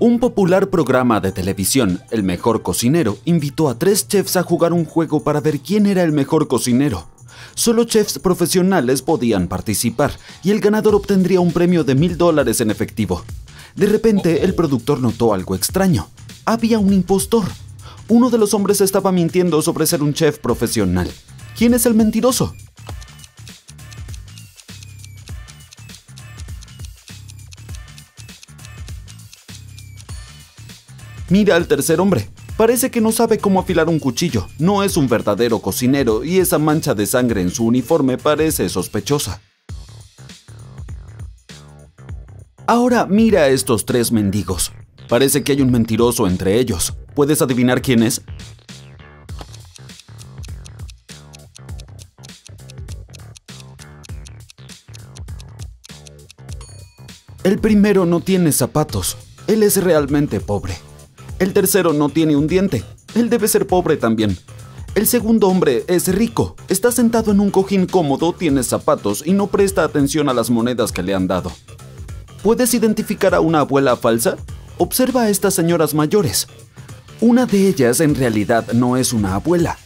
Un popular programa de televisión, El Mejor Cocinero, invitó a tres chefs a jugar un juego para ver quién era el mejor cocinero. Solo chefs profesionales podían participar y el ganador obtendría un premio de mil dólares en efectivo. De repente, el productor notó algo extraño. Había un impostor. Uno de los hombres estaba mintiendo sobre ser un chef profesional. ¿Quién es el mentiroso? Mira al tercer hombre. Parece que no sabe cómo afilar un cuchillo. No es un verdadero cocinero y esa mancha de sangre en su uniforme parece sospechosa. Ahora mira a estos tres mendigos. Parece que hay un mentiroso entre ellos. ¿Puedes adivinar quién es? El primero no tiene zapatos. Él es realmente pobre. El tercero no tiene un diente. Él debe ser pobre también. El segundo hombre es rico. Está sentado en un cojín cómodo, tiene zapatos y no presta atención a las monedas que le han dado. ¿Puedes identificar a una abuela falsa? Observa a estas señoras mayores. Una de ellas en realidad no es una abuela.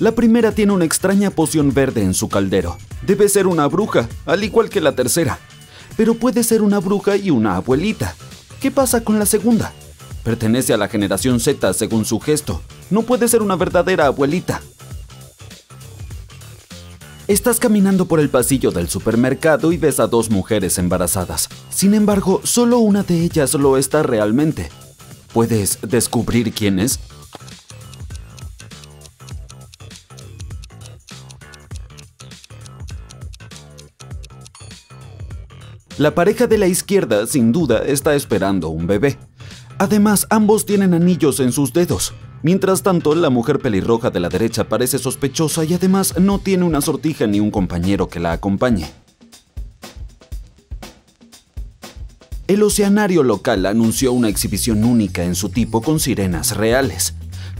La primera tiene una extraña poción verde en su caldero. Debe ser una bruja, al igual que la tercera. Pero puede ser una bruja y una abuelita. ¿Qué pasa con la segunda? Pertenece a la generación Z según su gesto. No puede ser una verdadera abuelita. Estás caminando por el pasillo del supermercado y ves a dos mujeres embarazadas. Sin embargo, solo una de ellas lo está realmente. ¿Puedes descubrir quién es? La pareja de la izquierda sin duda está esperando un bebé. Además, ambos tienen anillos en sus dedos. Mientras tanto, la mujer pelirroja de la derecha parece sospechosa y además no tiene una sortija ni un compañero que la acompañe. El oceanario local anunció una exhibición única en su tipo con sirenas reales.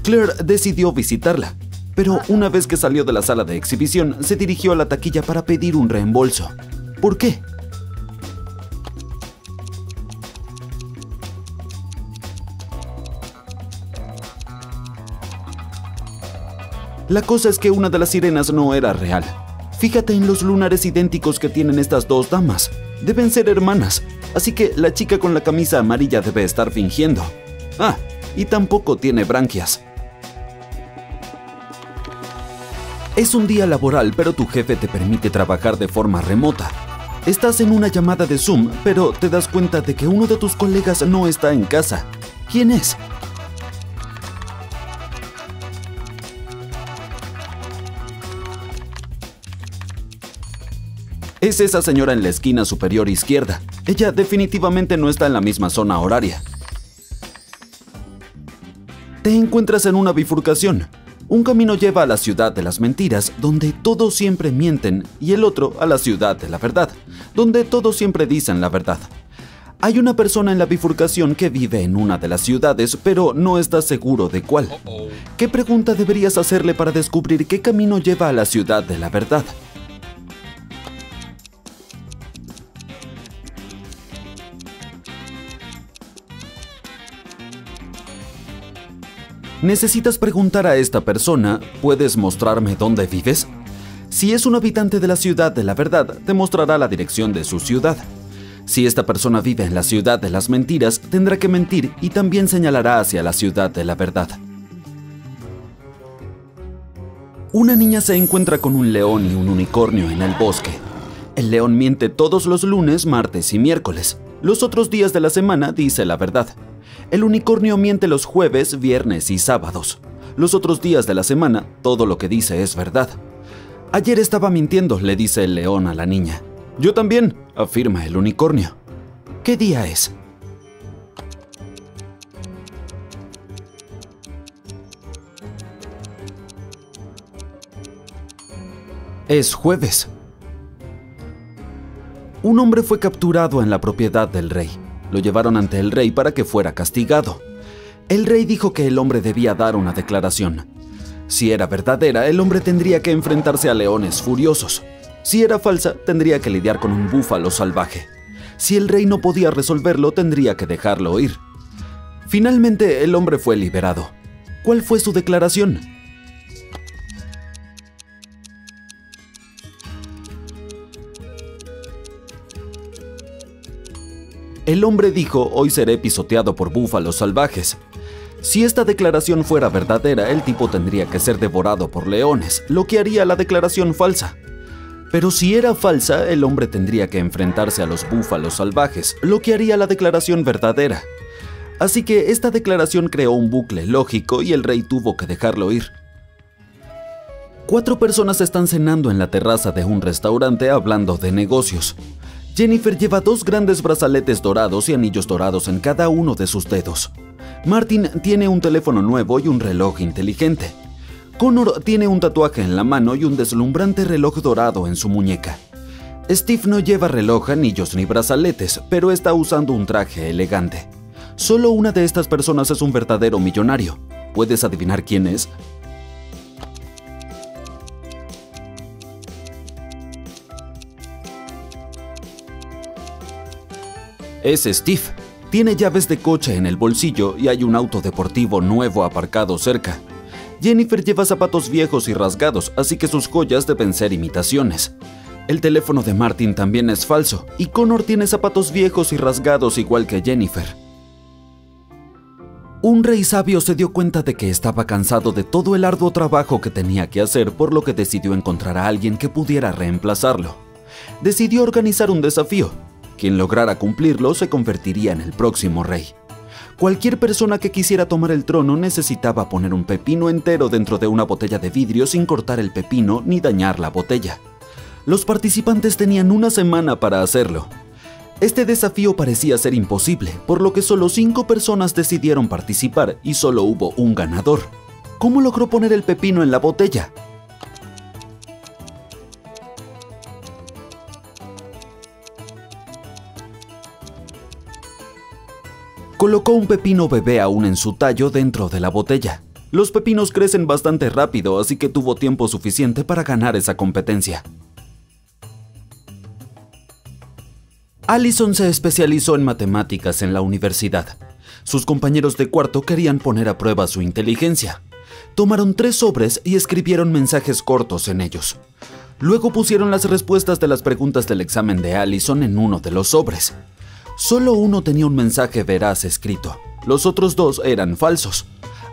Claire decidió visitarla, pero una vez que salió de la sala de exhibición, se dirigió a la taquilla para pedir un reembolso. ¿Por qué? La cosa es que una de las sirenas no era real. Fíjate en los lunares idénticos que tienen estas dos damas. Deben ser hermanas, así que la chica con la camisa amarilla debe estar fingiendo. Ah, y tampoco tiene branquias. Es un día laboral, pero tu jefe te permite trabajar de forma remota. Estás en una llamada de Zoom, pero te das cuenta de que uno de tus colegas no está en casa. ¿Quién es? Es esa señora en la esquina superior izquierda. Ella definitivamente no está en la misma zona horaria. Te encuentras en una bifurcación. Un camino lleva a la ciudad de las mentiras, donde todos siempre mienten, y el otro a la ciudad de la verdad, donde todos siempre dicen la verdad. Hay una persona en la bifurcación que vive en una de las ciudades, pero no está seguro de cuál. ¿Qué pregunta deberías hacerle para descubrir qué camino lleva a la ciudad de la verdad? Necesitas preguntar a esta persona, ¿puedes mostrarme dónde vives? Si es un habitante de la ciudad de la verdad, te mostrará la dirección de su ciudad. Si esta persona vive en la ciudad de las mentiras, tendrá que mentir y también señalará hacia la ciudad de la verdad. Una niña se encuentra con un león y un unicornio en el bosque. El león miente todos los lunes, martes y miércoles. Los otros días de la semana dice la verdad. El unicornio miente los jueves, viernes y sábados. Los otros días de la semana, todo lo que dice es verdad. Ayer estaba mintiendo, le dice el león a la niña. Yo también, afirma el unicornio. ¿Qué día es? Es jueves. Un hombre fue capturado en la propiedad del rey. Lo llevaron ante el rey para que fuera castigado. El rey dijo que el hombre debía dar una declaración. Si era verdadera, el hombre tendría que enfrentarse a leones furiosos. Si era falsa, tendría que lidiar con un búfalo salvaje. Si el rey no podía resolverlo, tendría que dejarlo ir. Finalmente, el hombre fue liberado. ¿Cuál fue su declaración? El hombre dijo, hoy seré pisoteado por búfalos salvajes. Si esta declaración fuera verdadera, el tipo tendría que ser devorado por leones, lo que haría la declaración falsa. Pero si era falsa, el hombre tendría que enfrentarse a los búfalos salvajes, lo que haría la declaración verdadera. Así que esta declaración creó un bucle lógico y el rey tuvo que dejarlo ir. Cuatro personas están cenando en la terraza de un restaurante hablando de negocios. Jennifer lleva dos grandes brazaletes dorados y anillos dorados en cada uno de sus dedos. Martin tiene un teléfono nuevo y un reloj inteligente. Connor tiene un tatuaje en la mano y un deslumbrante reloj dorado en su muñeca. Steve no lleva reloj, anillos ni brazaletes, pero está usando un traje elegante. Solo una de estas personas es un verdadero millonario. ¿Puedes adivinar quién es? Es Steve. Tiene llaves de coche en el bolsillo y hay un auto deportivo nuevo aparcado cerca. Jennifer lleva zapatos viejos y rasgados, así que sus joyas deben ser imitaciones. El teléfono de Martin también es falso, y Connor tiene zapatos viejos y rasgados igual que Jennifer. Un rey sabio se dio cuenta de que estaba cansado de todo el arduo trabajo que tenía que hacer, por lo que decidió encontrar a alguien que pudiera reemplazarlo. Decidió organizar un desafío, quien lograra cumplirlo se convertiría en el próximo rey. Cualquier persona que quisiera tomar el trono necesitaba poner un pepino entero dentro de una botella de vidrio sin cortar el pepino ni dañar la botella. Los participantes tenían una semana para hacerlo. Este desafío parecía ser imposible, por lo que solo cinco personas decidieron participar y solo hubo un ganador. ¿Cómo logró poner el pepino en la botella? Colocó un pepino bebé aún en su tallo dentro de la botella. Los pepinos crecen bastante rápido, así que tuvo tiempo suficiente para ganar esa competencia. Allison se especializó en matemáticas en la universidad. Sus compañeros de cuarto querían poner a prueba su inteligencia. Tomaron tres sobres y escribieron mensajes cortos en ellos. Luego pusieron las respuestas de las preguntas del examen de Allison en uno de los sobres. Solo uno tenía un mensaje veraz escrito. Los otros dos eran falsos.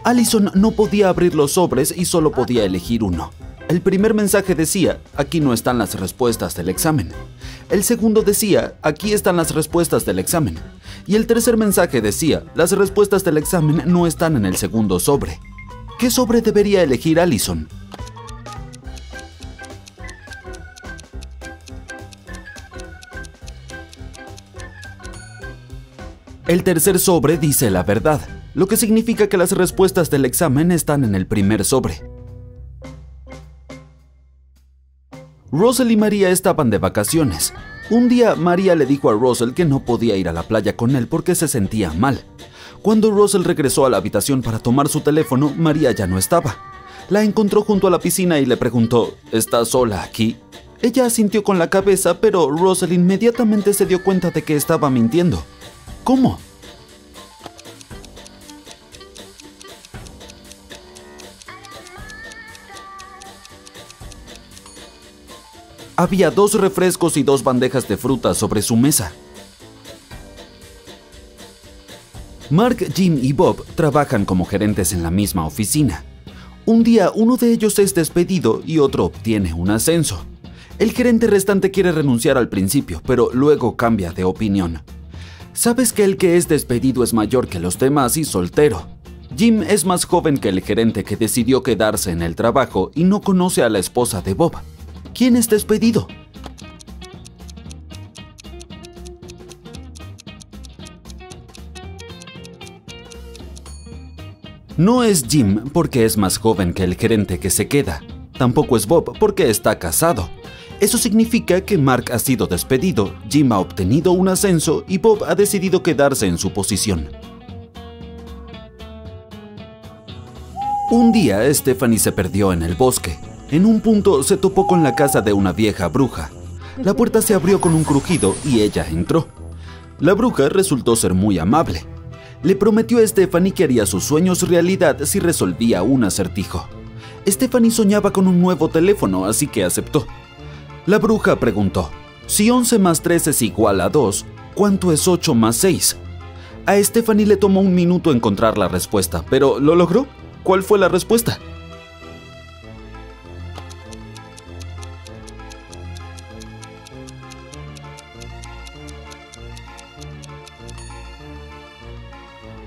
Allison no podía abrir los sobres y solo podía elegir uno. El primer mensaje decía, aquí no están las respuestas del examen. El segundo decía, aquí están las respuestas del examen. Y el tercer mensaje decía, las respuestas del examen no están en el segundo sobre. ¿Qué sobre debería elegir Allison? El tercer sobre dice la verdad, lo que significa que las respuestas del examen están en el primer sobre. Russell y María estaban de vacaciones. Un día María le dijo a Russell que no podía ir a la playa con él porque se sentía mal. Cuando Russell regresó a la habitación para tomar su teléfono, María ya no estaba. La encontró junto a la piscina y le preguntó, ¿estás sola aquí? Ella asintió con la cabeza, pero Russell inmediatamente se dio cuenta de que estaba mintiendo. ¿Cómo? Había dos refrescos y dos bandejas de frutas sobre su mesa. Mark, Jim y Bob trabajan como gerentes en la misma oficina. Un día uno de ellos es despedido y otro obtiene un ascenso. El gerente restante quiere renunciar al principio, pero luego cambia de opinión. Sabes que el que es despedido es mayor que los demás y soltero. Jim es más joven que el gerente que decidió quedarse en el trabajo y no conoce a la esposa de Bob. ¿Quién es despedido? No es Jim porque es más joven que el gerente que se queda. Tampoco es Bob porque está casado. Eso significa que Mark ha sido despedido, Jim ha obtenido un ascenso y Bob ha decidido quedarse en su posición. Un día Stephanie se perdió en el bosque. En un punto se topó con la casa de una vieja bruja. La puerta se abrió con un crujido y ella entró. La bruja resultó ser muy amable. Le prometió a Stephanie que haría sus sueños realidad si resolvía un acertijo. Stephanie soñaba con un nuevo teléfono, así que aceptó. La bruja preguntó, si 11 más 3 es igual a 2, ¿cuánto es 8 más 6? A Stephanie le tomó un minuto encontrar la respuesta, pero ¿lo logró? ¿Cuál fue la respuesta?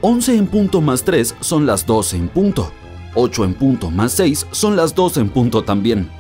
Once en punto más 3 son las 12 en punto. 8 en punto más 6 son las 12 en punto también.